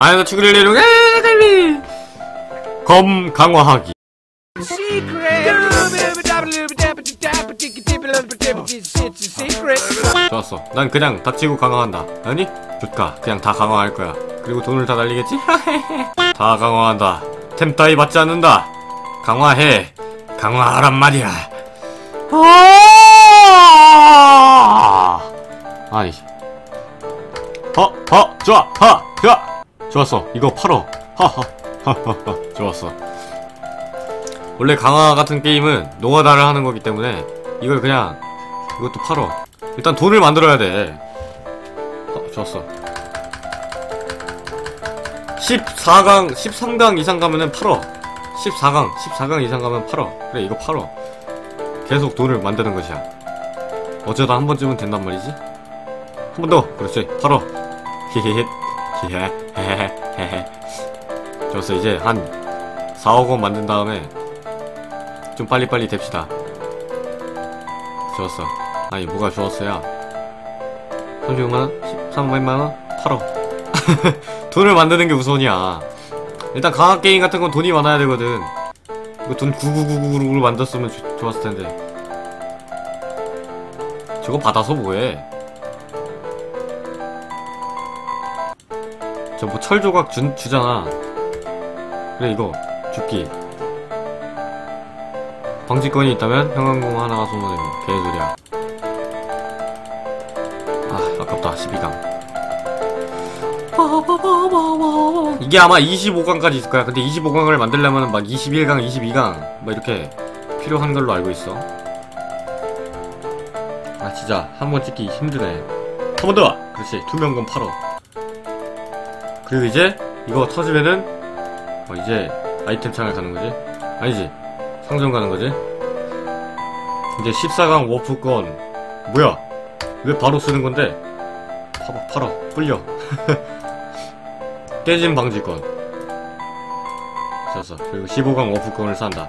아이고 내려가 갈비 검 강화하기. 좋았어. 난 그냥 닥치고 강화한다. 아니? 좋까 그냥 다 강화할 거야. 그리고 돈을 다 날리겠지? 다 강화한다. 템 따위 받지 않는다. 강화해. 강화하란 말이야. 아! 좋았어. 이거 팔어. 하하. 하하하 좋았어. 원래 강화 같은 게임은 노가다를 하는 거기 때문에 이걸 그냥 이것도 팔어. 일단 돈을 만들어야 돼. 어, 좋았어. 14강 13강 이상 가면은 팔어. 14강 14강 이상 가면 팔어. 그래 이거 팔어. 계속 돈을 만드는 것이야. 어쩌다 한 번쯤은 된단 말이지. 한 번 더. 그렇지. 팔어. 히히히 히헤 헤헤 헤헤 좋았어 이제 한 4억원 만든 다음에 좀 빨리빨리 됩시다. 좋았어. 아니 뭐가 좋았어야? 36만원? 13만원? 팔어 돈을 만드는 게 우선이야. 일단 강화 게임 같은 건 돈이 많아야 되거든. 이거 돈 9999를 만들었으면 조, 좋았을 텐데 저거 받아서 뭐해 저 뭐 철조각 주, 주잖아. 그래 이거 죽기 방지권이 있다면 형광공 하나가 소모되는 개소리야. 아 아깝다 12강. 이게 아마 25강까지 있을 거야. 근데 25강을 만들려면 막 21강 22강 뭐 이렇게 필요한 걸로 알고 있어. 아 진짜. 한 번 찍기 힘드네. 한 번 더! 그렇지. 투명검 팔어 그리고 이제 이거 터지면은 어 이제 아이템 창을 가는 거지? 아니지. 상점 가는 거지? 이제 14강 워프권. 뭐야? 왜 바로 쓰는 건데? 팔아 팔아 끌려. 깨짐 방지권. 좋았어. 그리고 15강 워프권을 산다.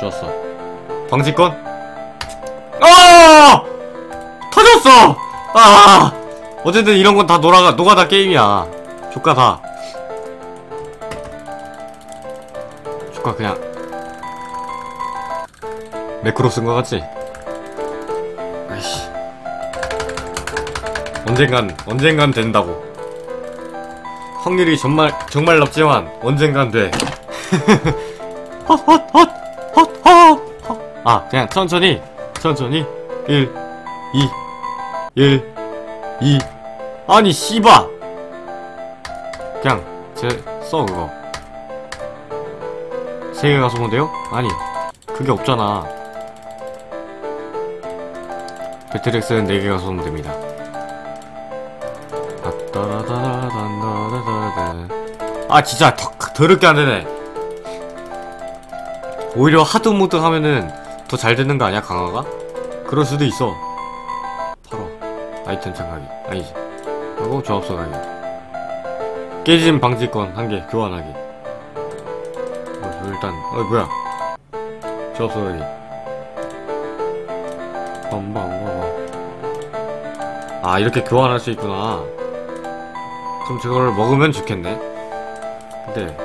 좋았어. 방지권? 아! 터졌어! 아 어쨌든 이런 건다 노라가 노가다 게임이야. 조카 다 조카 그냥. 매크로 쓴 거 같지? 아이씨. 언젠간 언젠간 된다고. 확률이 정말 정말 높지만 언젠간 돼. 헛헛헛헛헛 아 그냥 천천히 천천히. 1 2 1 2 아니 씨바. 그냥 제써 그거. 세 개가 소모돼요? 아니 그게 없잖아. 배트렉스는 4개가 소모됩니다. 아 진짜 더, 더럽게 안되네. 오히려 하드모드 하면은 더 잘 되는 거 아니야 강화가? 그럴 수도 있어 아이템 장가기 아니지 하고 조합서 가기 깨짐 방지권 한 개 교환하기 어, 일단 어 뭐야? 조합서 가기 빰빰빰빰 아 이렇게 교환할 수 있구나. 그럼 저걸 먹으면 좋겠네. 근데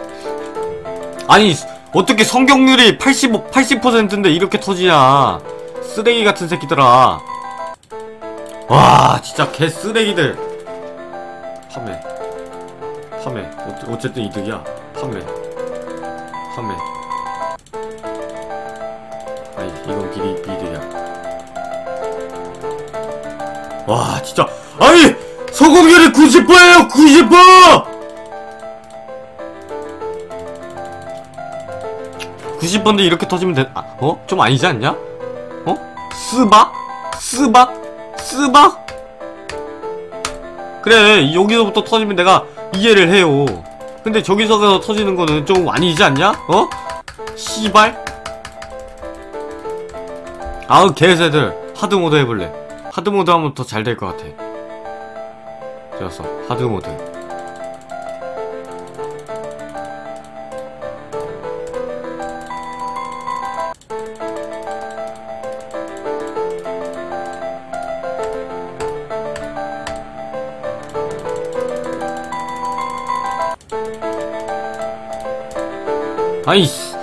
아니 어떻게 성경률이 85, 80%인데 이렇게 터지냐? 쓰레기 같은 새끼들아 와 진짜 개 쓰레기들 판매 판매 어, 어쨌든 이득이야 판매 판매 아니 이건 비리 비리야 와 진짜 아니 성공률이 90%예요 90% 90번데 이렇게 터지면 돼, 아, 어? 좀 아니지 않냐? 어? 스박? 스박? 스박? 그래, 여기서부터 터지면 내가 이해를 해요. 근데 저기서 터지는 거는 좀 아니지 않냐? 어? 씨발? 아우, 개새들. 하드모드 해볼래. 하드모드 하면 더 잘 될 것 같아. 좋았어. 하드모드. 아이씨.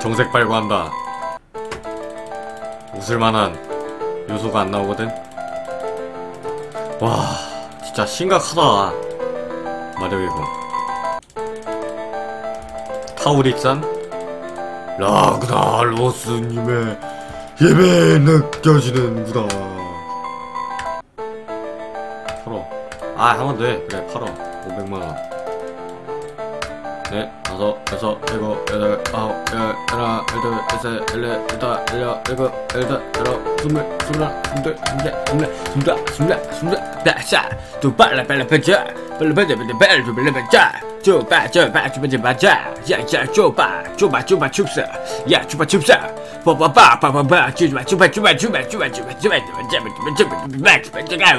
정색 발구한다. 웃을만한 요소가 안 나오거든. 와, 진짜 심각하다. 마력의 공. 타우릭산 라그나 로스님의 힘이 느껴지는구나. 아, 한번더 해. 그래, 팔어. 500만원. 네, 다섯, 여섯, 일곱, 여덟, 아홉, 열, 하나, 일다, 일여, 일곱, 여덟, 열아홉, 스물, 스물하나, 스물둘, 스물셋, 스물넷, 스물다, 스물넷, 스물넷, 다섯, 또 빨라, 빨라, 빠져, 빨라, 빠져, 빨라, 빨라, 빨라, 빠져, 좁아, 좁아, 좁아, 좁아, 야, 야, 좁아, 좁아, 좁아, 춥사, 야, 좁아, 춥사, 빠빠빠, 빠빠빠, 좁아, 좁아, 좁아, 좁아, 좁아, 좁아, 좁아, 좁아, 좁아, 좁아, 좁아, 좁아, 좁아, 좁아,